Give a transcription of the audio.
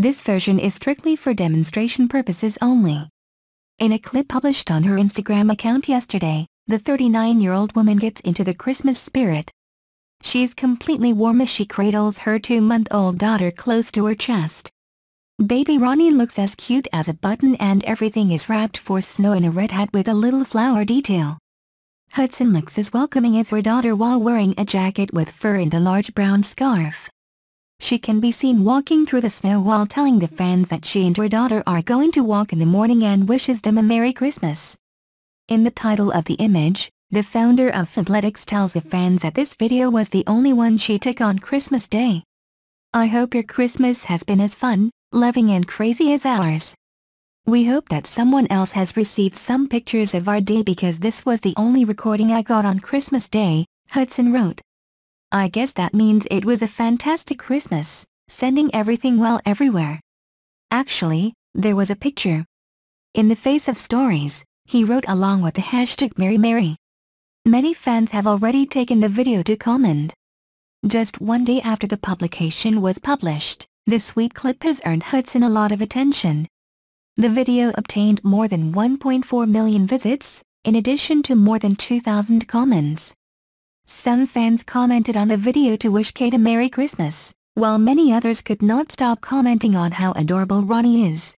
This version is strictly for demonstration purposes only. In a clip published on her Instagram account yesterday, the 39-year-old woman gets into the Christmas spirit. She's completely warm as she cradles her two-month-old daughter close to her chest. Baby Rani looks as cute as a button and everything is wrapped for snow in a red hat with a little flower detail. Hudson looks as welcoming as her daughter while wearing a jacket with fur and a large brown scarf. She can be seen walking through the snow while telling the fans that she and her daughter are going to walk in the morning and wishes them a Merry Christmas. In the title of the image, the founder of Fabletics tells the fans that this video was the only one she took on Christmas Day. I hope your Christmas has been as fun, loving and crazy as ours. We hope that someone else has received some pictures of our day because this was the only recording I got on Christmas Day, Hudson wrote. I guess that means it was a fantastic Christmas, sending everything well everywhere. Actually, there was a picture. In the face of stories, he wrote along with the hashtag Merry. Many fans have already taken the video to comment. Just one day after the publication was published, this sweet clip has earned Hudson a lot of attention. The video obtained more than 1.4 million visits, in addition to more than 2,000 comments. Some fans commented on the video to wish Kate a Merry Christmas, while many others could not stop commenting on how adorable Rani is.